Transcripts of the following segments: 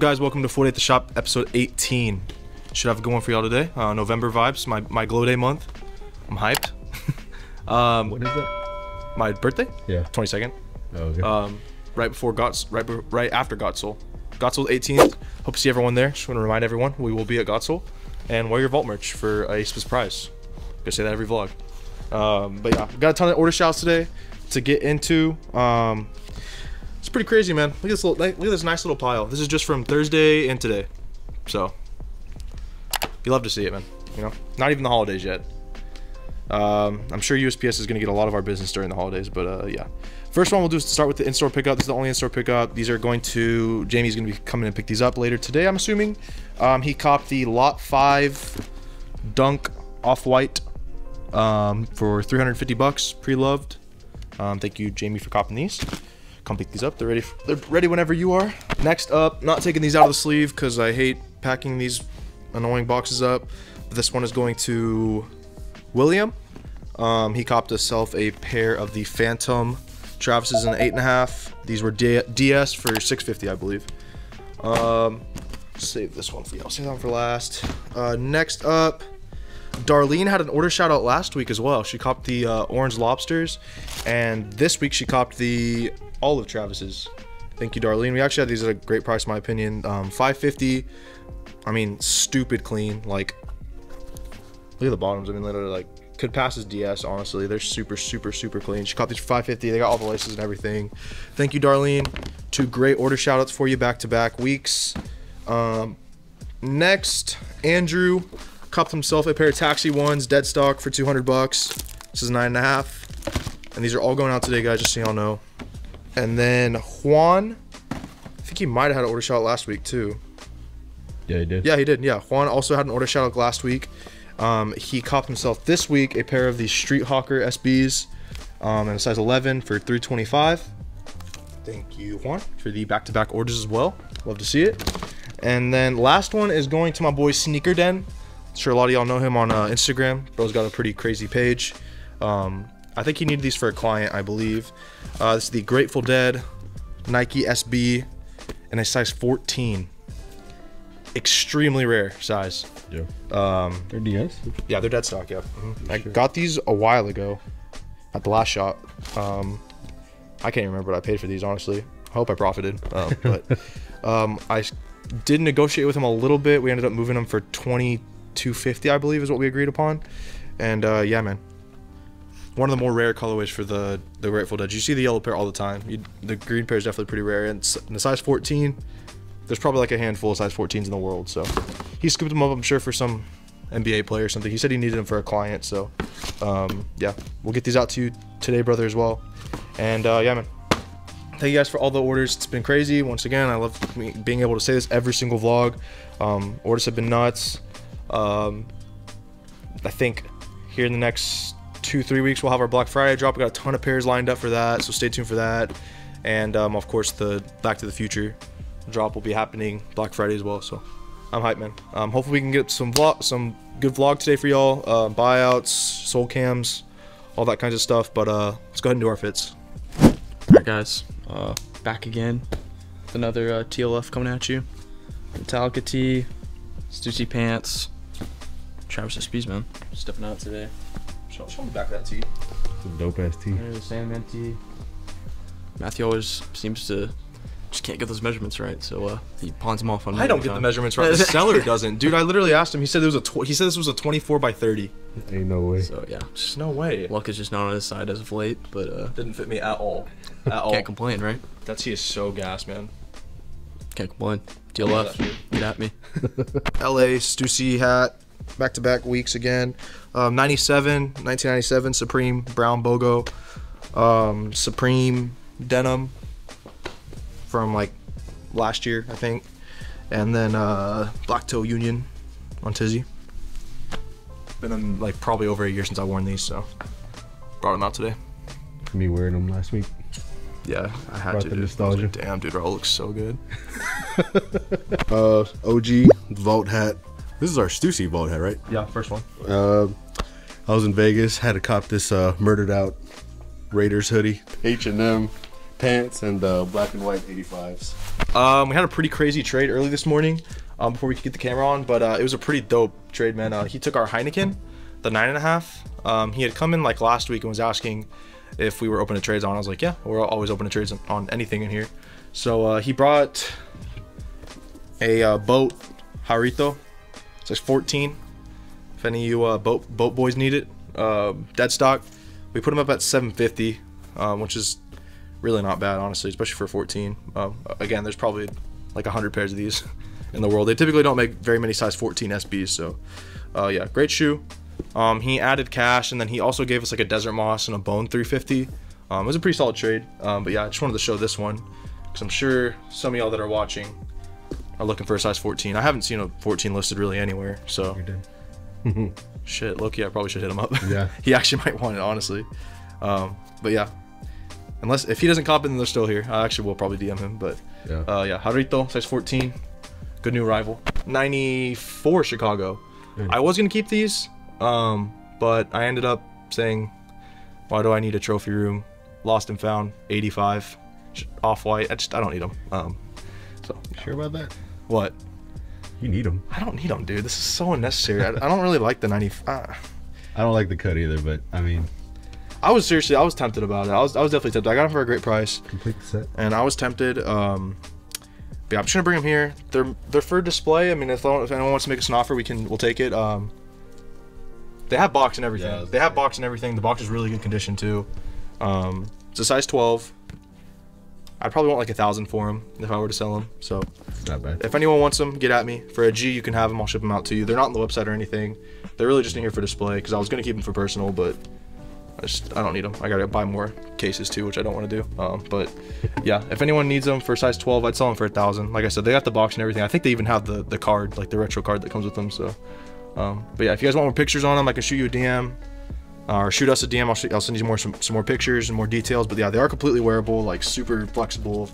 guys? Welcome to Full Day at the Shop, episode 18. Should have a good one for y'all today. Uh, November vibes, my, my glow day month. I'm hyped. um, What is that? my birthday, Yeah. 22nd. Oh, okay. Um, right before Gots, right right after GotSole. GotSole 18th. Hope to see everyone there. Just want to remind everyone we will be at GotSole and wear your vault merch for a surprise. Gonna say that every vlog. Um, but yeah, got a ton of order shouts today to get into. Um, pretty crazy, man. Look at this little, look at this nice little pile. This is just from Thursday and today. So you love to see it, man. You know, not even the holidays yet. Um, I'm sure USPS is going to get a lot of our business during the holidays, but uh, yeah. First one we'll do is start with the in-store pickup. This is the only in-store pickup. These are going to Jamie's going to be coming and pick these up later today. I'm assuming. Um, he copped the Lot Five Dunk Off-White um, for 350 bucks, pre-loved. Um, thank you, Jamie, for copping these. Come pick these up. They're ready. They're ready whenever you are. Next up, not taking these out of the sleeve because I hate packing these annoying boxes up. This one is going to William. Um, he copped himself a pair of the Phantom Travis is an eight and a half. These were D- DS for 650, I believe. Um, save this one for you. I'll save that one for last. Uh, next up, Darlene had an order shout out last week as well. She copped the uh, orange lobsters, and this week she copped the olive Travis's. Thank you, Darlene. We actually had these at a great price, in my opinion. Um, 550. I mean, stupid clean. Like, look at the bottoms. I mean, literally, like, could pass as DS. Honestly, they're super, super, super clean. She copped these for 550. They got all the laces and everything. Thank you, Darlene. Two great order shout outs for you back to back weeks. Um, next, Andrew copped himself a pair of taxi ones, dead stock for 200 bucks. This is nine and a half. And these are all going out today, guys, just so y'all know. And then Juan, I think he might have had an order shout out last week too. yeah, he did. Yeah, he did. Yeah, Juan also had an order shout out last week. Um, he copped himself this week a pair of these Street Hawker SBs um, in a size 11 for 325. Thank you, Juan, for the back-to-back orders as well. Love to see it. And then last one is going to my boy Sneaker Den. Sure, a lot of y'all know him on uh, Instagram. Bro's got a pretty crazy page. Um, I think he needed these for a client, I believe. Uh, this is the Grateful Dead Nike SB in a size 14 extremely rare size. Yeah. Um, They're DS. yeah, they're dead stock. Yeah, I got these a while ago at the last shop. Um, I can't remember what I paid for these. Honestly, I hope I profited. Um, but um, I s- did negotiate with him a little bit. We ended up moving them for twenty two fifty, I believe, is what we agreed upon. And uh, yeah, man, one of the more rare colorways for the the Grateful Dead. You see the yellow pair all the time. You, the green pair is definitely pretty rare. And the size fourteen, there's probably like a handful of size 14s in the world. So he scooped them up, I'm sure, for some NBA player or something. He said he needed them for a client. So um, yeah, we'll get these out to you today, brother, as well. And uh, yeah, man. Thank you guys for all the orders. It's been crazy. Once again, I love being able to say this every single vlog. Um, orders have been nuts. Um, I think here in the next two, three weeks, we'll have our Black Friday drop. We got a ton of pairs lined up for that, so stay tuned for that. And um, of course, the Back to the Future drop will be happening Black Friday as well. So I'm hyped, man. Um, hopefully, we can get some vlog, some good vlog today for y'all. Uh, buyouts, soul cams, all that kinds of stuff. But uh, let's go ahead and do our fits. Alright guys, uh, back again with another uh, TLF coming at you. Metallica tee, Stussy pants, Travis SBs man, stepping out today. Show, show me back of that tee. Some dope ass tee. There's the Sandman tee. Matthew always seems to just can't get those measurements right, so uh, he pawns them off on me I don't every get the measurements right. The seller doesn't, dude. I literally asked him. He said it was a. Tw- he said this was a 24 by 30. Ain't no way. So yeah, Just no way. luck is just not on his side as of late, but uh, Didn't fit me at all. At all. can't complain, right? That tee is so gas, man. Can't complain. Yeah, that's true. TLF, get at me. LA Stussy hat, back to back weeks again. Um, 97, 1997 Supreme Brown Bogo, um, Supreme Denim from like last year, I think, and then uh, Black Toe Union on Tizzy. Been um, like probably over a year since I worn these, so brought them out today. Me wearing them last week. Yeah, I had Brought to. the dude. I was nostalgia. like, Damn, dude, Raul looks so good. Uh, OG vault hat. This is our Stussy vault hat, right? Yeah, first one. Uh, I was in Vegas, had to cop this uh, murdered out Raiders hoodie, H and M pants, and uh, black and white 85s. Um, we had a pretty crazy trade early this morning. Um, before we could get the camera on, but uh, it was a pretty dope trade, man. Uh, he took our Heineken, the nine and a half. Um, he had come in like last week and was asking if we were open to trades on. I was like, yeah, we're always open to trades on anything in here. So uh, he brought a uh, boat Jarrito. It's like 14. If any of you uh, boat boat boys need it, uh, dead stock. We put them up at 750, um, which is really not bad, honestly, especially for 14. Um, again, there's probably like 100 pairs of these in the world. They typically don't make very many size 14 SBs, so uh, yeah, great shoe. Um, he added cash, and then he also gave us like a Desert Moss and a Bone 350. Um, it was a pretty solid trade, um, but yeah, I just wanted to show this one because I'm sure some of y'all that are watching are looking for a size 14. I haven't seen a 14 listed really anywhere, so shit, Loki, I probably should hit him up. Yeah. he actually might want it, honestly. Um, but yeah, unless if he doesn't cop it, then they're still here. I actually will probably DM him, but Yeah. uh, yeah, Jarrito, size 14. Good new rival. 94 Chicago. Nice. I was going to keep these, um, but I ended up saying, why do I need a trophy room? Lost and found, 85. Off white. I just, I don't need them. Um, so, sure about that? What? You need them. I don't need them, dude. This is so unnecessary. I, I don't really like the 90. Uh, I don't like the cut either, but I mean, I was seriously, I was tempted about it. I was, I was definitely tempted. I got them for a great price. complete the set. and I was tempted. Um, but yeah, I'm just gonna bring them here. They're they're for display. I mean, if, if anyone wants to make us an offer, we can we'll take it. Um, they have box and everything. Yeah, they have box and everything. The box is really good condition too. Um, it's a size 12. I'd probably want like a thousand for them if I were to sell them. So not bad. if anyone wants them, get at me. For a G, you can have them. I'll ship them out to you. They're not on the website or anything. They're really just in here for display because I was gonna keep them for personal, but I just I don't need them. I gotta buy more cases too, which I don't want to do. Um, but yeah, if anyone needs them for size 12, I'd sell them for a thousand. Like I said, they got the box and everything. I think they even have the the card, like the retro card that comes with them. So, um, but yeah, if you guys want more pictures on them, I can shoot you a DM. Uh, or shoot us a DM. I'll, sh- I'll send you more some, some more pictures and more details. But yeah, they are completely wearable, like super flexible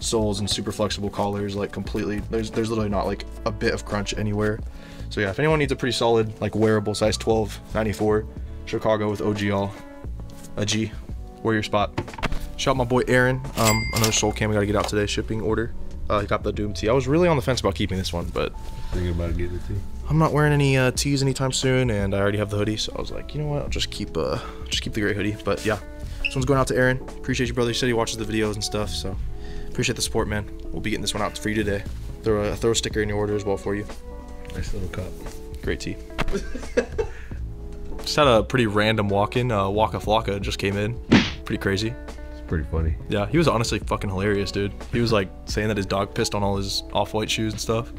soles and super flexible collars. Like completely, there's there's literally not like a bit of crunch anywhere. So yeah, if anyone needs a pretty solid like wearable size 12, 94, Chicago with OGL, a G, where your spot. Shout out my boy Aaron. Um, another soul cam we gotta get out today. Shipping order. Uh, got the Doom tee. I was really on the fence about keeping this one, but Thinking about getting it too. I'm not wearing any uh, tees anytime soon, and I already have the hoodie, so I was like, you know what? I'll just keep uh, just keep the gray hoodie. But yeah, this one's going out to Aaron. Appreciate you, brother. He said he watches the videos and stuff, so appreciate the support, man. We'll be getting this one out for you today. Throw a throw a sticker in your order as well for you. Nice little cup. Great tee. just had a pretty random walk-in. Uh, Waka Flocka just came in. Pretty crazy. It's pretty funny. Yeah, he was honestly fucking hilarious, dude. He was like saying that his dog pissed on all his off-white shoes and stuff.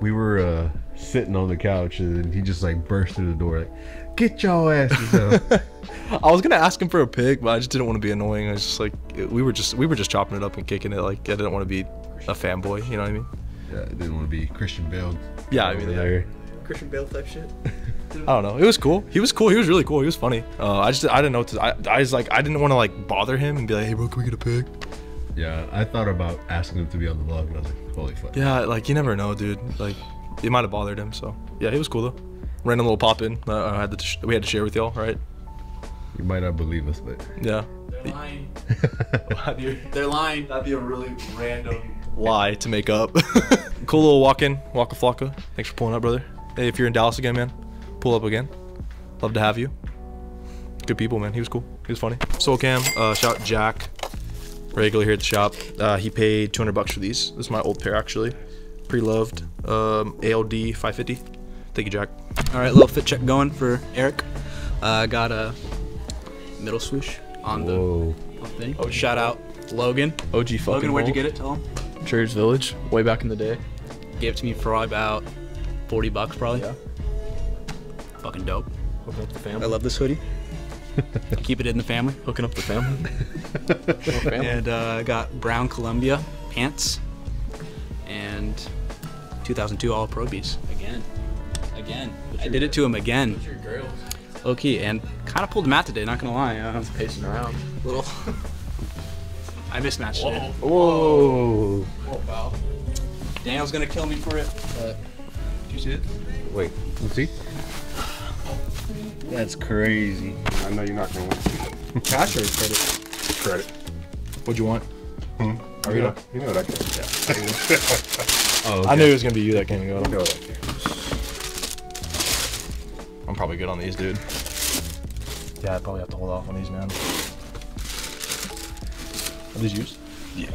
We were uh, sitting on the couch and he just like burst through the door like, "Get your asses up!" I was gonna ask him for a pic, but I just didn't want to be annoying. I was just like, we were just we were just chopping it up and kicking it. Like I didn't want to be a fanboy. You know what I mean? yeah, I didn't want to be Christian Bale. Yeah, I mean, over yeah. there. Christian Bale type shit. I don't know. It was cool. He was cool. He was really cool. He was funny. Uh, I just I didn't know what to. I, I was like I didn't want to like bother him and be like, hey bro, can we get a pic? Yeah, I thought about asking him to be on the vlog, but I was like, "Holy fuck!" Yeah, like you never know, dude. Like it might have bothered him. So yeah, he was cool though. Random little pop in. Uh, I had to sh- we had to share with y'all, right? You might not believe us, but Yeah. They're lying. That'd They're lying. That'd be a really random lie to make up. cool little walk in, Waka Flocka. Thanks for pulling up, brother. Hey, if you're in Dallas again, man, pull up again. Love to have you. Good people, man. He was cool. He was funny. Soul Cam, uh, shout out Jack, regular here at the shop. Uh, he paid 200 bucks for these. This is my old pair, actually. Pre-loved. Um, ALD 550. Thank you, Jack. All right, little fit check going for Eric. Uh, got a middle swoosh on whoa, the thing. Oh, shout out Logan. OG fucking Logan, where'd you get it? Tell him. Traders Village, way back in the day. Gave it to me for probably about 40 bucks, probably. Yeah. Fucking dope. Hooking up the family. I love this hoodie. Keep it in the family. hooking up the family. And uh, I got brown Columbia pants and 2002 All Pro Bees again. Again. I did it to him again. Low key and kind of pulled him out today. Not gonna lie. Uh, Pacing around. a little. I mismatched it. whoa! Daniel's gonna kill me for it. But did you see it? Wait, let's see. That's crazy. I know you're not gonna win. Cash or credit? Credit. What'd you want? Are you know, know? you know what I can. Oh, I knew it was gonna be you that came and You got know them. what I can. I'm probably good on these, dude. Yeah, I'd probably have to hold off on these, man. Are these used? Yeah.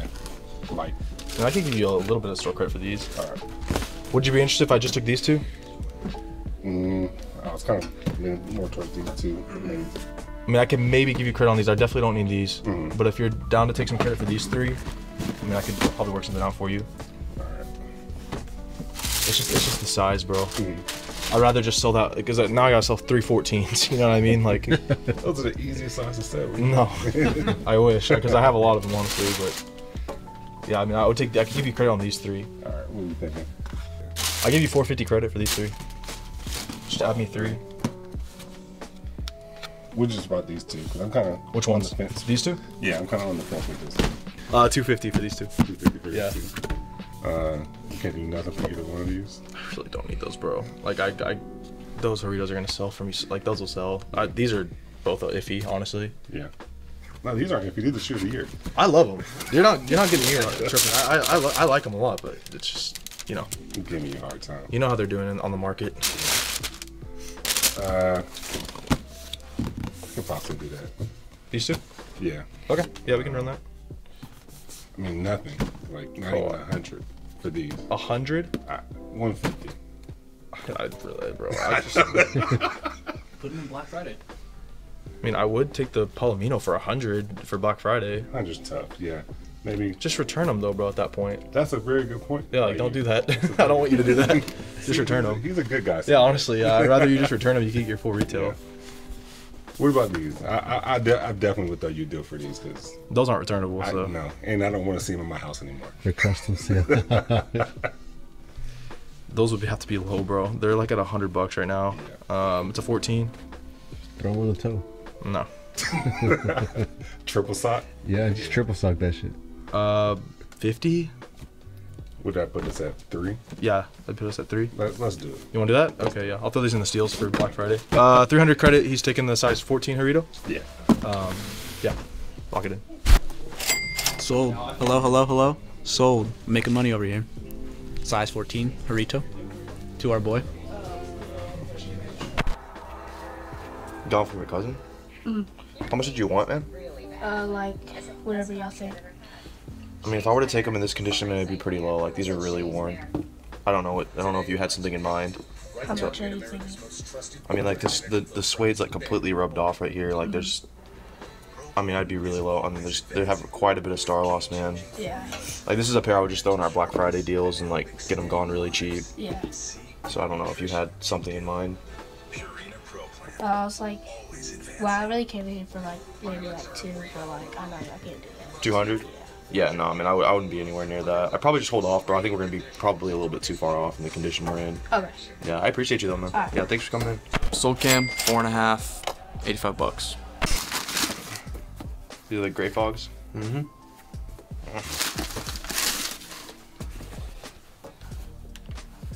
Like, And I can give you a little bit of store credit for these. all right. Would you be interested if I just took these two? Mm, I was kind of leaning more towards these two. I mean, I mean, I can maybe give you credit on these. I definitely don't need these. Mhm. But if you're down to take some credit for these three, I mean, I could probably work something out for you. all right. It's just, it's just the size, bro. Mhm. I'd rather just sell that because now I gotta sell three 14s. You know what I mean? Like, Those are the easiest size to sell. no, I wish because I have a lot of them honestly. But yeah, I mean, I would take. I could give you credit on these three. All right, what are you thinking? I give you 450 credit for these three. Just add me three. We're just about these two because I'm kind of Which on ones? the fence. These two? Yeah, I'm kind of on the fence with this. Uh, 250 for these two. 250 for Yeah. these two. Uh, you can't do nothing for either one of these. I really don't need those, bro. Like I, I those Doritos are gonna sell for me. Like those will sell. I, these are both iffy, honestly. Yeah. No, these aren't. If you did the shoe of the year, I love them. You're not, you're not getting me like, tripping. I, I, I, I like them a lot, but it's just, you know, you give me a hard time. you know how they're doing in, on the market. Uh, I could possibly do that. These two? Yeah. Okay. Yeah, we can run that. I mean, nothing. Like, not Oh. even a hundred for these. A hundred? Uh, 150. I really, bro. I, just, Put them in Black Friday. I mean, I would take the Palomino for a hundred for Black Friday. 100's tough. Yeah. Maybe. Just return them though, bro. At that point. That's a very good point. Yeah, like don't do that. I don't want you to do that. Just return them. He's a good guy. Yeah, honestly, yeah. I'd rather you just return them. You get your full retail. Yeah. What about these? I I, I, de- I definitely would throw you a deal for these because Those aren't returnable. I So know, and I don't want to see them in my house anymore. They're custom sale. those would have to be low, bro. They're like at a hundred bucks right now. Um, it's a 14. Throw them on the toe. No. Triple sock. Yeah, just triple sock that shit. Uh, 50? Would that put us at three? Yeah, that'd put us at three. Let, let's do it. You want to do that? Okay, yeah. I'll throw these in the steals for Black Friday. Uh, 300 credit. He's taking the size 14 Jarrito. Yeah. Um, yeah, lock it in. Sold. Hello, hello, hello. Sold. Making money over here. Size 14, Jarrito. To our boy. Gone for your cousin. How much did you want, man? Uh, like whatever y'all think. I mean, if I were to take them in this condition, it'd be pretty low. Like these are really worn. I don't know what. I don't know if you had something in mind. How much are you thinking? I mean, like this, the the suede's like completely rubbed off right here. Like there's. I mean, I'd be really low. I mean, there's they have quite a bit of star loss, man. Yeah, Like this is a pair I would just throw in our Black Friday deals and like get them gone really cheap. yeah. So I don't know if you had something in mind. Uh, I was like, well, I really came in for like maybe like two, but like I'm not, I can't do that. Two hundred. Yeah, no, I mean, I w- I wouldn't be anywhere near that. I'd probably just hold off, bro. I think we're gonna be probably a little bit too far off in the condition we're in. Okay. Yeah, I appreciate you though, man. Alright. Yeah, thanks for coming in. Sold cam, four and a half, 85 bucks. These are like gray fogs. Mm-hmm.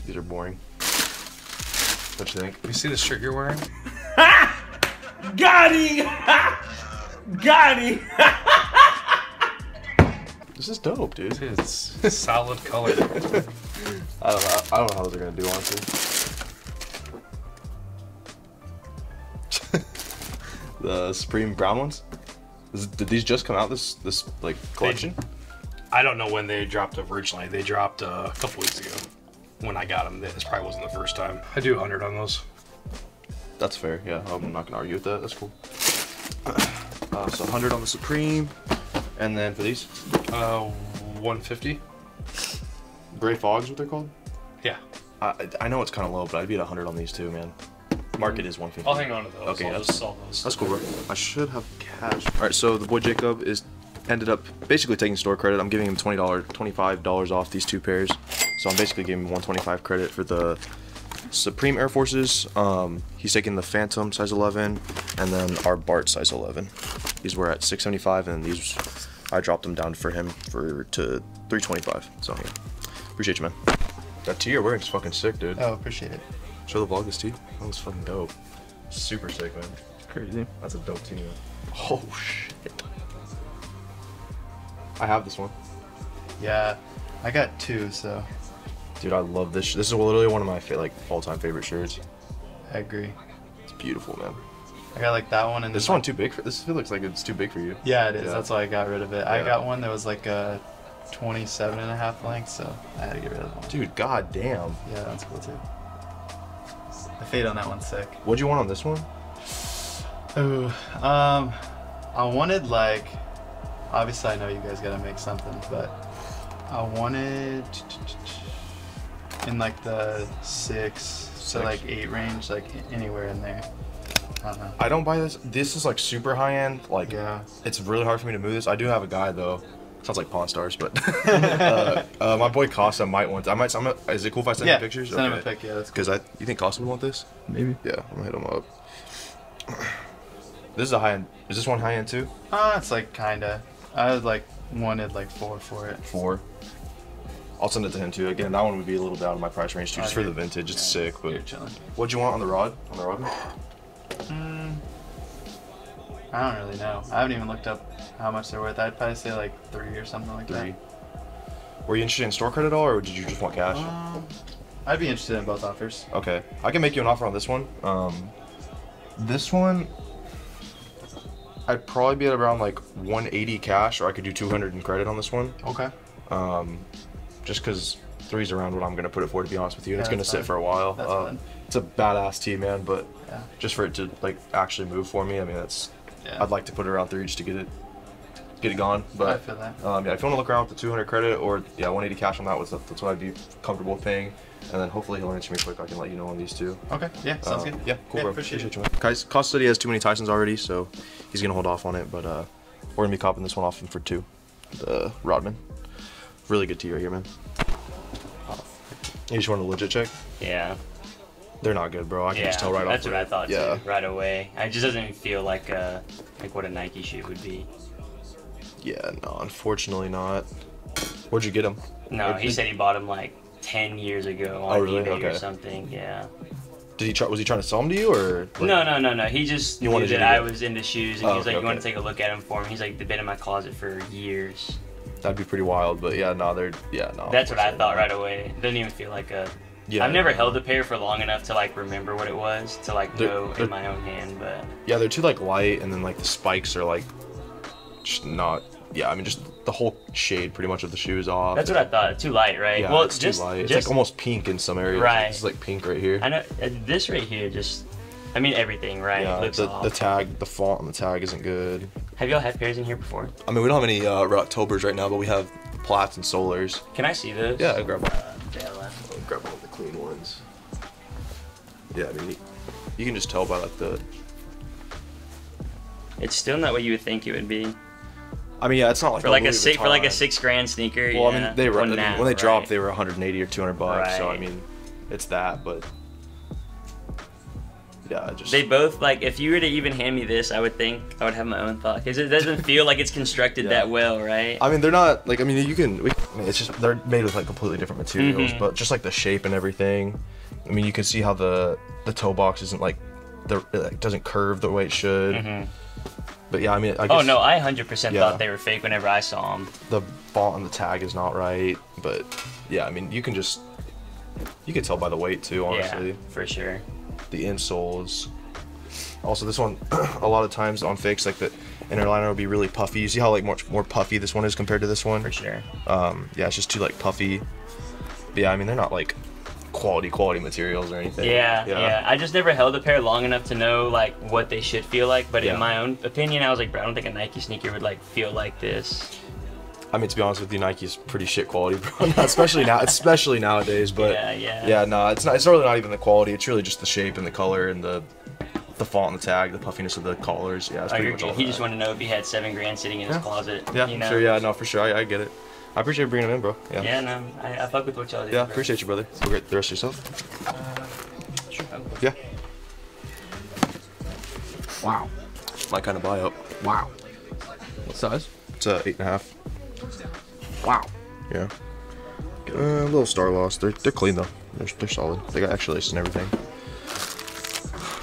These are boring. What you think? You see the shirt you're wearing? Got him! This is dope, dude. It's solid color. I don't know. I don't know how those are gonna do, on honestly. the Supreme brown ones. Is, did these just come out this this like collection? I don't know when they dropped originally. They dropped uh, a couple weeks ago. When I got them, this probably wasn't the first time. I do 100 on those. That's fair. Yeah, I'm not gonna argue with that. That's cool. Uh, so 100 on the Supreme, and then for these Uh, 150. gray fogs, what they're called. Yeah. I I- know it's kind of low, but I'd be at 100 on these two, man. Market is 150. I'll hang on to those. Okay, I'll that's- just sell those. That's cool, bro. I should have cash. All right, so the boy Jacob is ended up basically taking store credit. I'm giving him twenty dollars, twenty five dollars off these two pairs. So I'm basically giving him one twenty five credit for the Supreme Air Forces. Um, he's taking the Phantom size 11, and then our Bart size 11. These were at 675, and these I dropped them down for him for to 325. So yeah, appreciate you, man. That tee you're wearing is fucking sick, dude. Oh, appreciate it. Show the vlog this tee. That was fucking dope. Super sick, man. Crazy. That's a dope tee, man. Oh shit. I have this one. Yeah, I got two, so Dude, I love this. This is literally one of my fa- like all-time favorite shirts. I agree. It's beautiful, man. I got like that one and This one too big for. This feels looks like it's too big for you. Yeah, it is. Yeah. That's why I got rid of it. I got one that was like a 27 and a half length, so I had to get rid of that one. Dude, god damn. Yeah, that's cool too. The fade on that one's sick. What'd you want on this one? Ooh, um, I wanted like, obviously I know you guys gotta make something, but I wanted in like the six, Six. like eight range, like anywhere in there. I don't. I don't buy this. This is like super high end. Like, Yeah. it's really hard for me to move this. I do have a guy though. Sounds like Pawn Stars, but uh, uh, my boy Costa might want. I might. I'm gonna, is it cool if I send Yeah, him pictures? send him a pic, yeah, that's cool. Because I, you think Costa would want this? Maybe. Yeah, I'm gonna hit him up. This is a high end. Is this one high end too? Uh, it's like kinda. I was like wanted like four for it. Four. I'll send it to him too. Again, that one would be a little down in my price range too, Oh, just for the vintage. It's yeah, sick. But You're chilling. what'd you want on the rod? On the rod? Mm, I don't really know. I haven't even looked up how much they're worth. I'd probably say like three or something like Three. Were you interested in store credit at all, or did you just want cash? Um, I'd be interested in both offers. Okay, I can make you an offer on this one. Um, this one, I'd probably be at around like 180 cash, or I could do 200 in credit on this one. Okay. Um, just because three's around what I'm gonna put it for, to be honest with you, and Yeah, it's gonna sit for a while. That's Um. It's a badass tee, man, but Yeah. just for it to like actually move for me, I mean, that's Yeah. I'd like to put it around three just to get it get it gone. But I feel that. um, yeah, if you want to look around with the 200 credit or yeah, 180 cash on that, was that's what I'd be comfortable paying. And then hopefully he'll answer me quick. I can let you know on these two. Okay. Yeah. Sounds Um, good. Yeah, cool, bro. Appreciate it. you, man. Guys, said has too many Tysons already, so he's gonna hold off on it. But uh, we're gonna be copping this one off him for two. The Rodman, really good tee right here, man. You just want a legit check? Yeah. They're not good, bro. I can yeah, just tell right that's off. That's what I rip. thought Yeah. too, right away. It just doesn't feel like uh like what a Nike shoe would be. Yeah, no, unfortunately not. Where'd you get them? No, he said he bought them like ten years ago on Oh, really? eBay or something. Yeah. Did he try? Was he trying to sell them to you, or? like- no, no, no, no. He just You knew wanted that I get- was into shoes, and Oh, he was like, okay, "You want to take a look at them for me?" He's like, "They've been in my closet for years." That'd be pretty wild, but yeah, no, they're yeah, no. That's what I thought right away. Doesn't even feel like a. Yeah, I've never held a pair for long enough to like remember what it was to like They're- know they're- in my own hand, but Yeah, they're too like light, and then like the spikes are like just not. Yeah, I mean just the whole shade pretty much of the shoe is off. that's what I thought. Too light, right? Yeah, well, it's just too light. It's just like almost pink in some areas. Right. It's like pink right here. I know this right here just. I mean everything, right? Yeah, looks the, the tag, the font on the tag isn't good. Have y'all had pairs in here before? I mean, we don't have any uh, Octobers right now, but we have Plats and Solars. Can I see those? Yeah, I grab one. Uh, I'll grab one of the clean ones. Yeah, I mean, you, you can just tell by like the. It's still not what you would think it would be I mean, yeah, it's not like for a like a six for like a six grand sneaker. Well, yeah. I mean, they were Well, I mean, when they dropped, they were 180 or 200 bucks. So I mean, it's that, but yeah, just They both like if you were to even hand me this, I would think I would have my own thought because it doesn't feel like it's constructed Yeah. that well, right? I mean, they're not like I mean, you can. We, I mean, it's just they're made with like completely different materials, Mhm. but just like the shape and everything. I mean, you can see how the the toe box isn't like the it like, doesn't curve the way it should. Mhm. But yeah, I mean, I Oh guess no, I 100% Yeah. thought they were fake whenever I saw them. the font on the tag is not right. But yeah, I mean, you can just you can tell by the weight too. Honestly, Yeah, for sure. The insoles. Also, this one, a lot of times on fakes, like the inner liner will be really puffy. You see how like much more puffy this one is compared to this one? For sure. Um, yeah, it's just too like puffy. But yeah, I mean they're not like quality quality materials or anything. Yeah, yeah, I just never held a pair long enough to know like what they should feel like. But Yeah. in my own opinion, I was like, bro, I don't think a Nike sneaker would like feel like this. I mean to be honest with you, Nike's pretty shit quality, bro. especially now, especially nowadays. But Yeah, yeah. yeah, no, it's not. It's really not even the quality. It's really just the shape and the color and the the font on the tag, the puffiness of the collars. Yeah, it's Oh, pretty you're much all. He that. just wanted to know if he had seven grand sitting in his closet. Yeah, you know? sure. Yeah, no, for sure. I, I get it. I appreciate you bringing them in, bro. Yeah. Yeah, no, I, I fuck with what y'all do. Yeah, bro. appreciate you, brother. Go get the rest of yourself. Sure. Yeah. Wow. My kind of buy up. Wow. What size? It's uh, eight and a half. Wow. Yeah. Uh, a little star loss. They're they're clean though. They're, they're solid. They got extra laces and everything.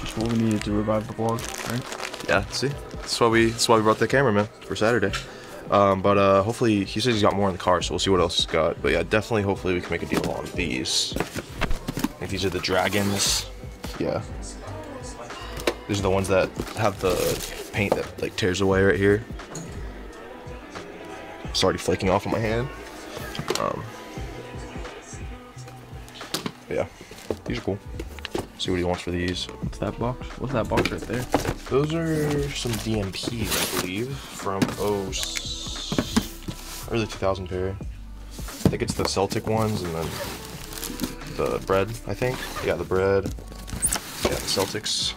Just what we needed to revive the vlog, right? Yeah. See, that's why we that's why we brought the camera, man, for Saturday. Um, but uh, hopefully, he says he's got more in the car, so we'll see what else he's got. But yeah, definitely, hopefully, we can make a deal on these. I think these are the dragons. Yeah. These are the ones that have the paint that like tears away right here. It's already flaking off on my hand. Um, yeah, these are cool. See what he wants for these. What's that box? What's that box right there? Those are some DMPs, I believe, from oh, early 2000 pair. I think it's the Celtic ones and then the bread, I think. Yeah, the bread. Yeah, the Celtics.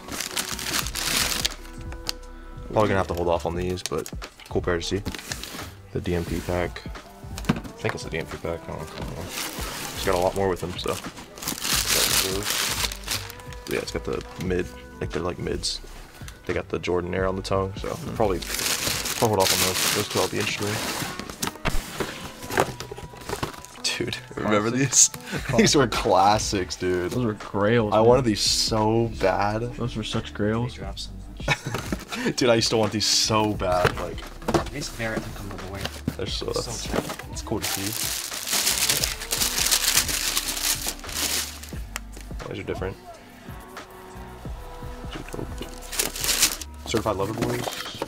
Probably gonna have to hold off on these, but cool pair to see. The DMP pack. I think it's the DMP pack. I don't know. It's got a lot more with them, so. Yeah, it's got the mid. I think they're like mids. They got the Jordan Air on the tongue, so hmm. probably, probably hold off on those. Those two I'll be interested in. Dude, remember these? these were classics, dude. Those were grails. I man. wanted these so bad. Those were such grails. Dude, I used to want these so bad. Like, These merit to come to the way. they're so, that's, it's cool to see. These are different. These are dope. Certified lover boys.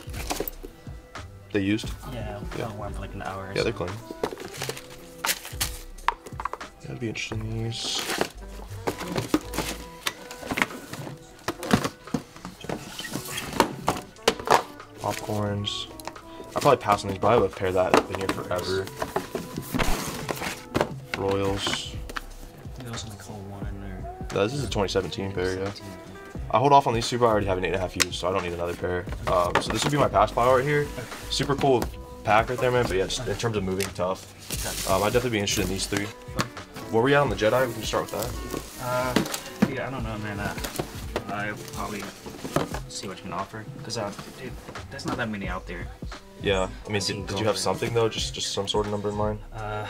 They used? Yeah, Yeah. I'll wear them for like an hour. or Yeah, they're clean. That'd be interesting. These. Popcorns. I'll probably pass on these, but I have a pair that have been here forever. Royals. Those are like whole one or. No, this is a 2017 pair, yeah. I hold off on these super. I already have an eight and a half use, so I don't need another pair. Um, so this would be my pass pile right here. Super cool pack right there, man. But yeah, just in terms of moving, tough. Um, I'd definitely be interested in these three. Where we at on the Jedi? We can start with that. Uh, yeah, I don't know, man. Uh, I'll probably see what you can offer. Because, uh, dude, there's not that many out there. Yeah. I mean, did, you did you have something though? Just just some sort of number in mind? Uh,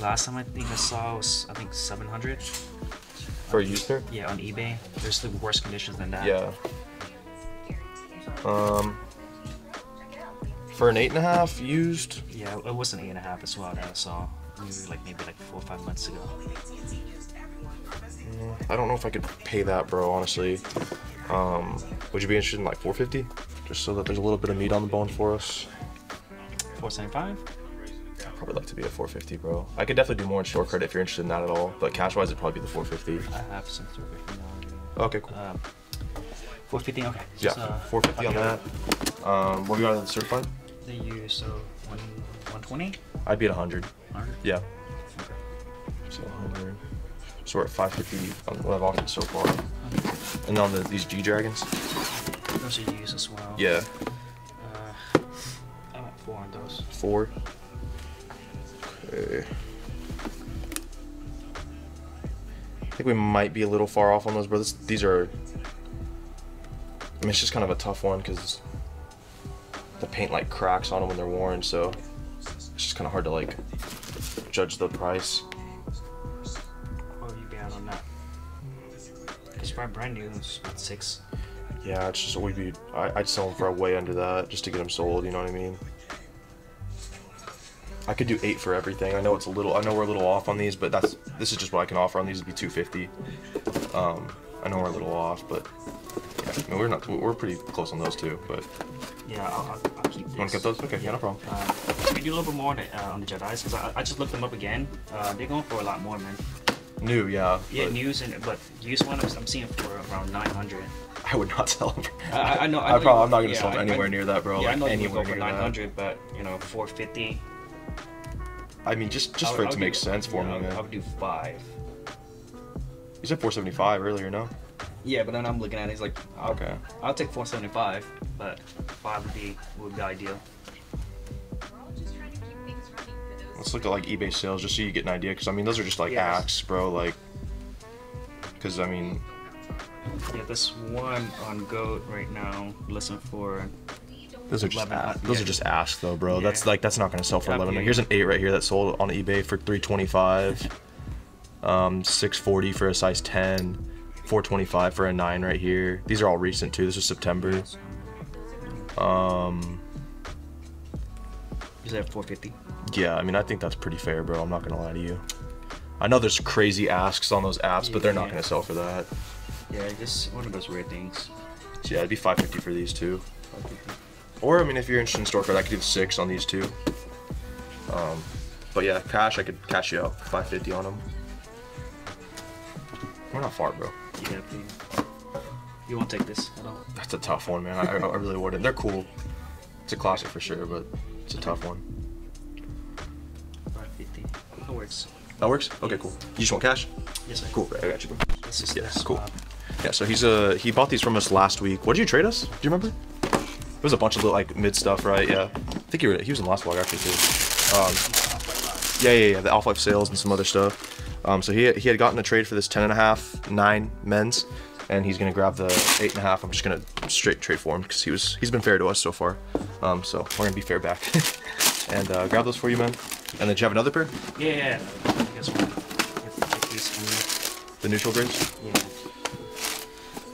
last time I think I saw was, I think, 700. For a used pair? Yeah, on eBay. There's the worse conditions than that. Yeah. Um. For an eight and a half used, Yeah, it was an eight and a half as well that I saw. Maybe like maybe like four or five months ago. mm, I don't know if I could pay that, bro. Honestly. Um, would you be interested in like 450? Just so that there's a little bit of meat on the bone for us. 475? I'd probably like to be at 450, bro. I could definitely do more in short credit if you're interested in that at all. But cash wise, it'd probably be the 450. I have some 450 now. Okay, cool. Um, 450, okay. Yeah, Just, uh, 450 on okay. that. Um, what we got on the certified? They use so one 120. I'd be at 100. 100? Yeah. So 100. So we're at 550 on what I've offered so far. And on the, these G Dragons? Those are used as well. Yeah. Uh, I'm at four on those. Four. Okay. I think we might be a little far off on those, but this, these are. I mean, it's just kind of a tough one because the paint like cracks on them when they're worn, so it's just kind of hard to like judge the price. What would you be out on that? Because probably brand new is about six. Yeah, it's just we'd be. I, I'd sell them for a way under that just to get them sold. You know what I mean? I could do eight for everything. I know it's a little. I know we're a little off on these, but that's this is just what I can offer on these. Would be two fifty. Um, I know we're a little off, but yeah, I mean, we're not. We're pretty close on those two. But Yeah, I'll, I'll, keep these. you want to get those? Okay, yeah, no problem. Uh, can we do a little bit more on the, uh, on the Jedi's? Because I, I just looked them up again. Uh, they're going for a lot more, man. New, yeah. Yeah, but news and but used one I'm, I'm seeing for around 900. I would not sell them. I, know. I, I probably, you- I'm not gonna yeah, sell them anywhere I- near that, bro. Yeah, like I know you would go for near that. 900, but you know 450. I mean, just just I for it to make do- sense for yeah, me, I would- man. I would do five. You said 475 earlier, no? Yeah, but then I'm looking at it, it's like I'll, Okay. I'll take 475, but five would be would be ideal. Let's look at like eBay sales just so you get an idea. Because I mean, those are just like Yes. acts, bro. Like, because I mean, Yeah, this one on Goat right now, listen for. those are just 11, a- those yeah. are just asks though, bro. Yeah. That's like that's not gonna sell for 11. Here's an eight right here that sold on eBay for 325. Um, 640 for a size 10. 425 for a nine right here. These are all recent too. This is September. Um, Is that 450? Yeah, I mean, I think that's pretty fair, bro. I'm not gonna lie to you. I know there's crazy asks on those apps, but they're not Yeah. gonna sell for that. Yeah, just one of those weird things. So yeah, it'd be 550 for these two. Or I mean, if you're interested in store credit, I could do six on these two. Um, but yeah, cash, I could cash you out 550 on them. We're not far, bro. Yeah, please. You won't take this at all. That's a tough one, man. I, I really wouldn't. They're cool. It's a classic for sure, but it's a tough one. 550. That works. That works? Okay, cool. You just want cash? Yes, sir. Cool. I got you. Yes, cool. Yeah, so he's uh he bought these from us last week. What did you trade us? Do you remember? It was a bunch of little, like mid stuff, right? Yeah. I think he, were, he was in the last vlog actually too. Um, yeah, yeah, yeah. The Alpha Life sales and some other stuff. Um, so he he had gotten a trade for this ten and a half nine men's, and he's gonna grab the eight and a half. I'm just gonna straight trade for him because he was he's been fair to us so far. Um, so we're gonna be fair back. and uh, grab those for you, man. And then do you have another pair? Yeah, yeah, yeah. I guess we'll have to take these The neutral greys. Yeah.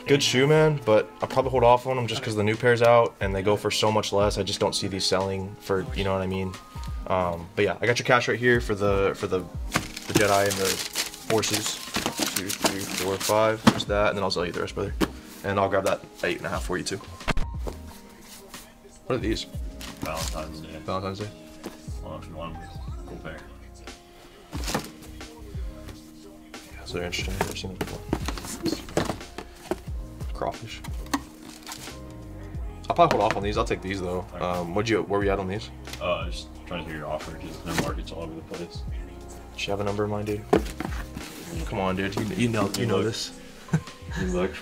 Good shoe, man, but I'll probably hold off on them just because the new pair's out and they go for so much less. I just don't see these selling for, you know what I mean. Um, but yeah, I got your cash right here for the for the the Jedi and the forces. Two, three, four, five. There's that, and then I'll sell you the rest, brother. And I'll grab that eight and a half for you too. What are these? Valentine's Day. Valentine's Day. You want them, cool pair. Yeah, So they're interesting. I've never seen them before. Crawfish. I'll probably hold off on these. I'll take these though. Um, what'd you? Where were you at on these? Uh, just trying to hear your offer because their market's all over the place. Do you have a number in mind, dude? Come on, dude. You, you know you know this. You look.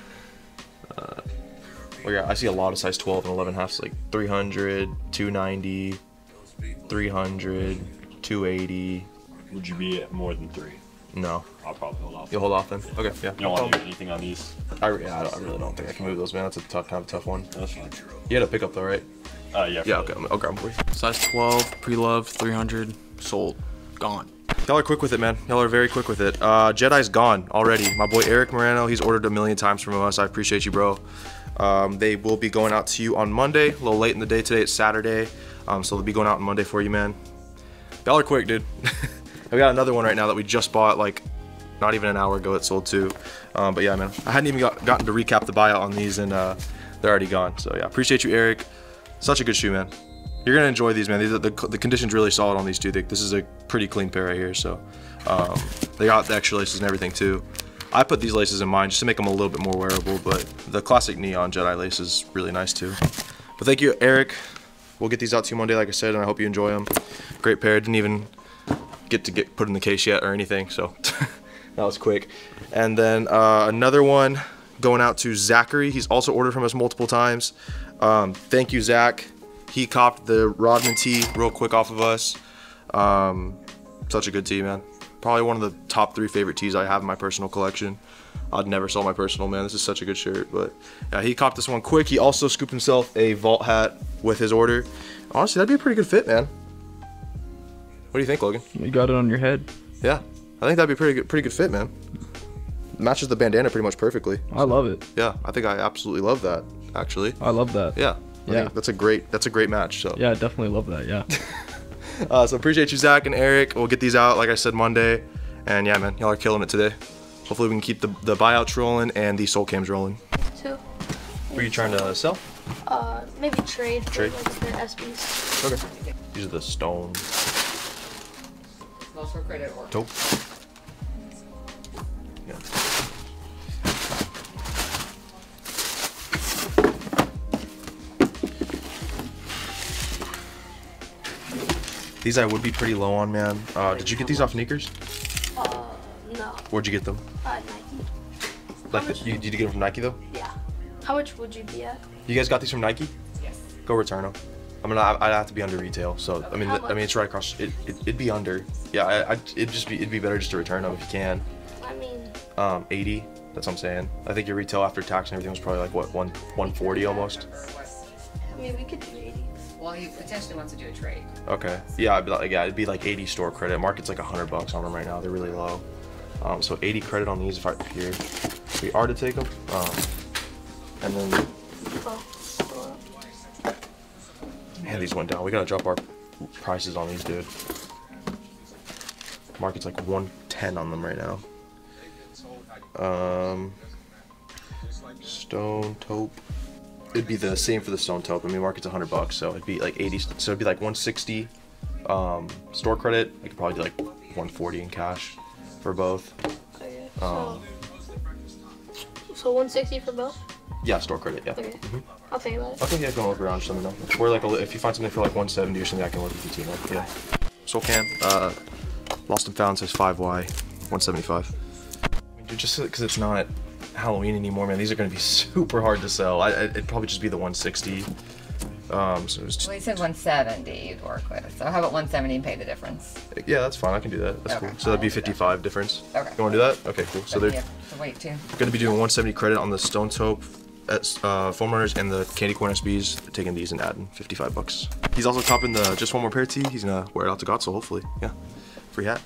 Uh, well, yeah, I see a lot of size 12 and 11 halves, like 300, 290, 300, 280. Would you be at more than three? No. I'll probably hold off. You'll hold off then? Okay, yeah. You don't want to do anything on these? I, yeah, I, don't- I really don't think I can move those, man. That's a tough, kind of a tough one. That's fine. You had a pickup though, right? Uh, yeah. Yeah, okay. I'll grab them for you. Size 12, pre-love, 300, sold, gone. Y'all are quick with it, man. Y'all are very quick with it. Uh, Jedi's gone already. My boy Eric Morano, he's ordered a million times from us. I appreciate you, bro. Um, they will be going out to you on Monday, a little late in the day today. It's Saturday, um, so they'll be going out on Monday for you, man. Y'all are quick, dude. we got another one right now that we just bought, like, not even an hour ago. It sold too. Um, but yeah, man, I hadn't even got, gotten to recap the buyout on these, and uh, they're already gone. So yeah, appreciate you, Eric. Such a good shoe, man. You're gonna enjoy these, man. These are, the, the condition's really solid on these. They, this is a pretty clean pair right here. So um, they got the extra laces and everything too. I put these laces in mine just to make them a little bit more wearable, but the classic neon Jedi lace is really nice too. But thank you, Eric. We'll get these out to you Monday, like I said, and I hope you enjoy them. Great pair. Didn't even get to get put in the case yet or anything, so that was quick. And then uh, another one going out to Zachary. He's also ordered from us multiple times. Um, thank you, Zach. He copped the Rodman tee real quick off of us. Um, such a good tee, man. Probably one of the top three favorite tees I have in my personal collection. I'd never sell my personal, man. This is such a good shirt. But yeah, he copped this one quick. He also scooped himself a vault hat with his order. Honestly, that'd be a pretty good fit, man. What do you think, Logan? You got it on your head. Yeah, I think that'd be pretty good, pretty good fit, man. Matches the bandana pretty much perfectly. I love it. Yeah, I think I absolutely love that. Actually, I love that. yeah, I Yeah. that's a great, that's a great match. So Yeah, I definitely love that. Yeah. Uh, so appreciate you, Zach and Eric. We'll get these out, like I said, Monday. And yeah, man, y'all are killing it today. Hopefully we can keep the, the buyouts rolling and the soul cams rolling. Two. Were you trying to sell? Uh, maybe trade for Trade. like the SBs. Okay. These are the stone. Lost for credit or Dope. Yeah. These I would be pretty low on, man. Uh, did you get these off SNKRS? Uh, no. Where'd you get them? Uh, Nike. Like, the, you, did you get them from Nike though? Yeah. How much would you be at? You guys got these from Nike? Yes. Go return them. I mean, I, I'd have to be under retail, so I mean, I mean, it's right across. It, it it'd be under. Yeah, I, I it'd just be it'd be better just to return them if you can. I mean, Um, 80. That's what I'm saying. I think your retail after tax and everything was probably like what one 140 almost. I mean, we could do 80. Well, he potentially wants to do a trade. Okay. Yeah, I'd be like, yeah, it'd be like 80 store credit. Market's like 100 bucks on them right now. They're really low. Um, so 80 credit on these if I here. If we are to take them. Um, and then Oh, yeah, these went down. We gotta drop our prices on these, dude. Market's like 110 on them right now. Um, stone taupe. It'd be the same for the stone taupe. I mean, market's 100 bucks, so it'd be like 80. So it'd be like 160. Um, store credit, I could probably do like 140 in cash for both. Okay. Um, So 160 for both? yeah, store credit, yeah. Okay. Mhm. I'll think about it. Okay, yeah, if you want to look around, just let me know. Or like, a, if you find something for like 170 or something, I can look at the team up. Yeah. Soul Cam, uh, Lost and Found says 5Y, 175. I mean, dude, just because it's not Halloween anymore, man, these are going to be super hard to sell. I, I- it'd probably just be the 160. Um, so it's just, Well, you said 170 you'd work with. So how about 170 and pay the difference? yeah, that's fine. I can do that. That's Okay. cool. So that'd be 55 difference. Okay. You want to do that? Okay, cool. So But they're you have to wait too. going to be doing 170 credit on the Stone Taupe at uh, Foam Runners and the Candy Corn SBs. Taking these and adding 55 bucks. He's also topping the Just One More Pair tee. He's gonna wear it out to GotSole, hopefully. Yeah, free hat.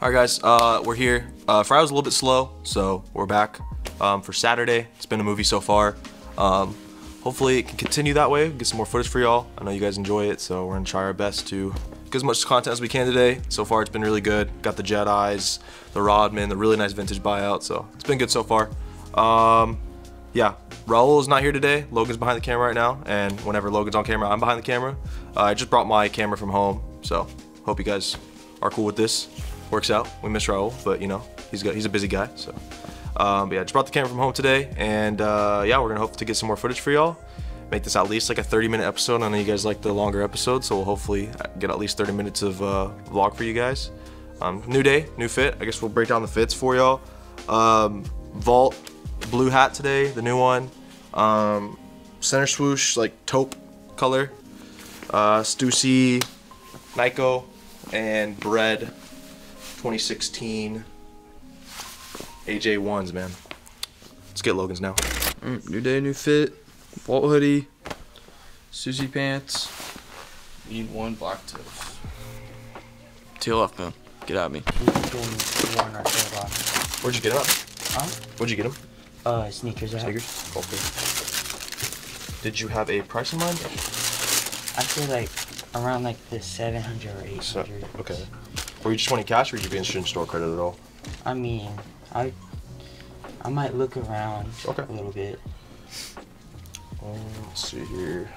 All right, guys, uh, we're here. Uh, Friday was a little bit slow, so we're back um, for Saturday. It's been a movie so far. Um, hopefully, it can continue that way. Get some more footage for y'all. I know you guys enjoy it, so we're gonna try our best to get as much content as we can today. So far, it's been really good. Got the Jedi's, the Rodman, the really nice vintage buyout. So it's been good so far. Um, yeah, Raul is not here today. Logan's behind the camera right now, and whenever Logan's on camera, I'm behind the camera. Uh, I just brought my camera from home, so hope you guys are cool with this. Works out. We miss Raul, but you know he's got he's a busy guy, so. Um, but yeah, just brought the camera from home today, and uh, yeah, we're gonna hope to get some more footage for y'all. Make this at least like a 30 minute episode. I know you guys like the longer episodes, so we'll hopefully get at least 30 minutes of uh, vlog for you guys. Um, new day, new fit. I guess we'll break down the fits for y'all. Um, Vault blue hat today, the new one. Um, center swoosh like taupe color. Uh, Stussy, Nyko, and Bread 2016 AJ ones, man. Let's get Logan's now. Mm, new day, new fit. Vault hoodie. Stussy pants. Need one black tip. TLF man. Get at me. Where'd you get him? Huh? Where'd you get him? Uh, sneakers. Sneakers. Okay. Did you have a price in mind? I'd say like around like the 700 or 800. So, okay. Were you just wanting cash, or would you be interested in store credit at all? I mean, I I might look around Okay. a little bit. Um, let's see here.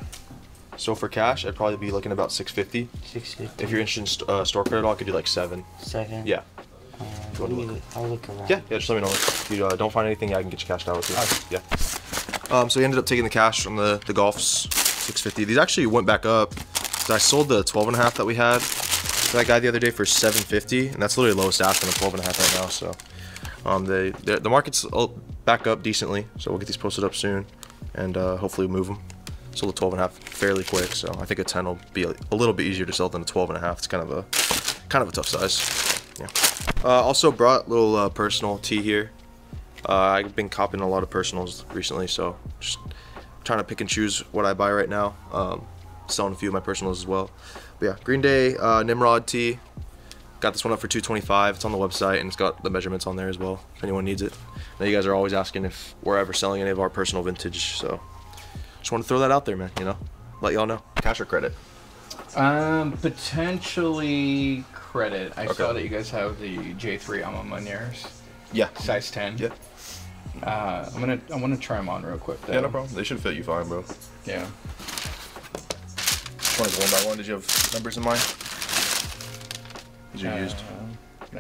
So for cash, I'd probably be looking about 650. 650. If you're interested in st- uh, store credit, at all, I could do like seven. Seven? Yeah. If you wanna let me look- I'll look around. Yeah, yeah. Just let me know if you uh, don't find anything. Yeah, I can get you cashed out with you. Yeah. Um, so we ended up taking the cash from the the golfs, 650. These actually went back up. I sold the 12 and a half that we had to that guy the other day for 750, and that's literally lowest ask on the 12 and a half right now. So, um, they the, the market's back up decently. So we'll get these posted up soon, and uh, hopefully move them. Sold the 12 and a half fairly quick, so I think a 10 will be a, a little bit easier to sell than a 12 and a half. It's kind of a kind of a tough size. Yeah. Uh, also brought a little uh, personal tea here. Uh, I've been copping a lot of personals recently, so just trying to pick and choose what I buy right now. Um, selling a few of my personals as well. But yeah, Green Day uh, Nimrod tee. Got this one up for 225. It's on the website and it's got the measurements on there as well. If anyone needs it. Now you guys are always asking if we're ever selling any of our personal vintage, so just want to throw that out there, man. You know, let y'all know. Cash or credit? Um, potentially credit. I Okay. saw that you guys have the J3 Alma Maniers. Yeah. Size 10. Yeah. Uh, I'm gonna I'm gonna try them on real quick. Though. Yeah, no problem. They should fit you fine, bro. Yeah. Want to one by one. Did you have numbers in mind? These are Uh, used. No,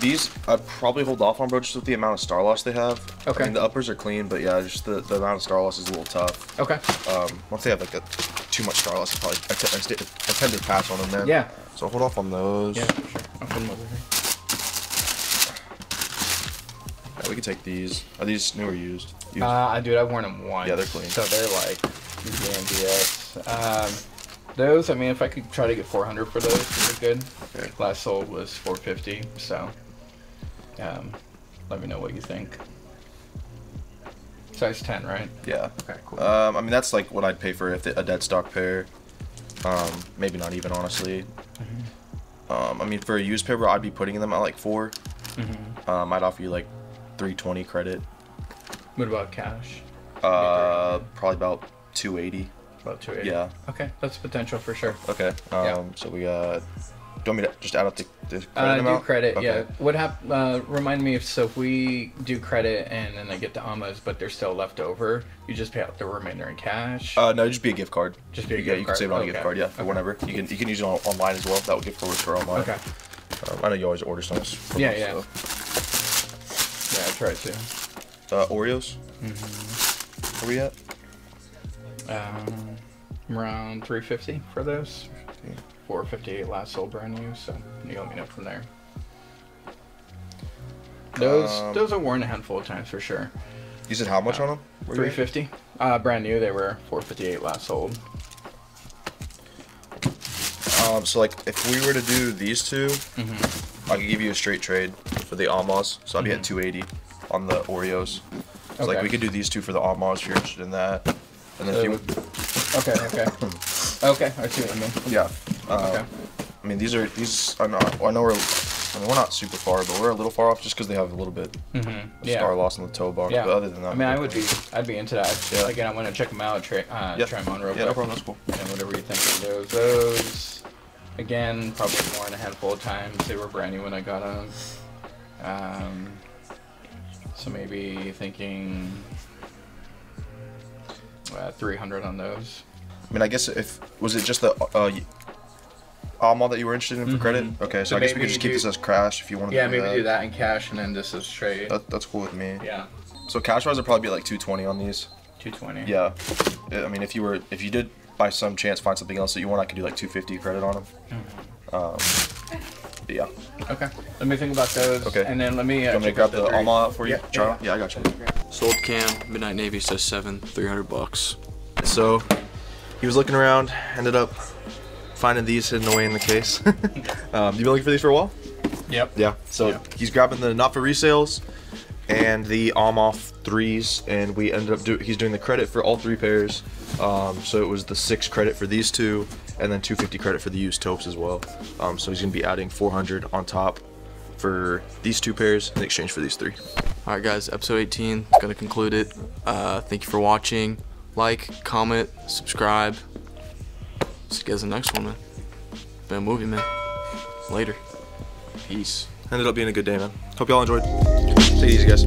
These I'd probably hold off on, bro, just with the amount of star loss they have. Okay. I mean, the uppers are clean, but yeah, just the, the amount of star loss is a little tough. Okay. Um, once they have like a, too much star loss, I probably I, t- I, I tend to pass on them, man. Yeah. So hold off on those. Yeah, sure. I'll put them over here. Yeah, we can take these. Are these new or used? Used. Uh, dude, I've worn them once. Yeah, they're clean. So they're like BS. Um, those, I mean, if I could try to get 400 for those, they're good. Okay. Last sold was 450. So, um, let me know what you think. Size 10, right? Yeah. Okay, cool. Um, I mean that's like what I'd pay for if a dead stock pair. Um, maybe not even honestly. Mm-hmm. Um, I mean for a used pair, I'd be putting them at like 4 Mhm. Um, I'd offer you like 320 credit. What about cash? Uh, probably about 280, About 280. Yeah. Okay, that's potential for sure. Okay. Um, Yeah. So we got. Do you want me to just add up the, the credit Uh, do credit, Okay. yeah. What hap- uh, Remind me if so if we do credit and then I get the amas, but they're still left over, you just pay out the remainder in cash. Uh, no, just be a gift card. Just be a yeah, gift you card. You can save it on a gift card. Yeah, for whenever you can. You can use it on, online as well. That will gift cards for online. Okay. Um, I know you always order some. from Yeah, us, yeah. so. Yeah, I try to. Uh, Oreos. Mm-hmm. Where we at? Um, around 350 for those. 458 last sold brand new, so you let me know from there. Those Um, those are worn a handful of times for sure. You said how much on them? Where 350. Uh, brand new. They were 458 last sold. Um, so like if we were to do these 2 Mm-hmm. I could give you a straight trade for the Almas. So I'd be at 280 on the Oreos. So like we could do these two for the Almas if you're interested in that. And then if you Uh, Okay, okay. okay, I see what you mean. Yeah. Um, Okay. I mean, these are these. I know. I know we're. I mean, we're not super far, but we're a little far off just because they have a little bit Mhm, of yeah. star loss on the toe bar. Yeah. But other than that, I mean, I would be, I'd be into that. Yeah. Again, I want to check them out, try, uh, Yeah. try them on real Yeah, no quick. problem, that's cool. And whatever you think of those, those, again, probably more than a handful of times. They were brand new when I got them. Um, so maybe thinking uh, 300 on those. I mean, I guess if was it just the uh, Alma that you were interested in for credit? Mhm. Okay, so, So I guess we maybe could just keep do- this as cash if you wanted Yeah, to do that. Yeah, maybe that. do that in cash and then this is straight. That, that's cool with me. Yeah. So cash wise, would probably be like 220 on these. 220. Yeah. Yeah, I mean, if you were, if you did by some chance find something else that you want, I could do like 250 credit on them. Um, but yeah. Okay. Let me think about those. Okay. And then let me. You Uh, want me to grab out the three- Alma out for you, Yeah, Charlie? yeah. Yeah, I got you. Sold Cam, Midnight Navy says seven, 300 bucks. So he was looking around, ended up finding these hidden away in the case. um, you been looking for these for a while? Yep. Yeah. So he's grabbing the not for resales and the Almoff threes, and we ended up do. He's doing the credit for all three pairs. Um, so it was the six credit for these two, and then 250 credit for the used taupes as well. Um, so he's gonna be adding 400 on top for these two pairs in exchange for these three. All right, guys, episode 18 is going to conclude it. Uh, thank you for watching. Like, comment, subscribe. See you guys in the next one, man. Been a movie, man. Later. Peace. Ended up being a good day, man. Hope y'all enjoyed. Take it easy, guys.